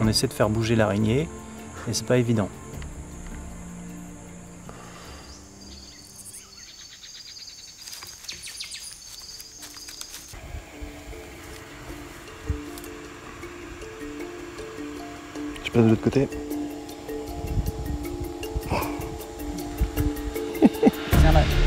On essaie de faire bouger l'araignée et c'est pas évident. Je passe de l'autre côté? 嘿嘿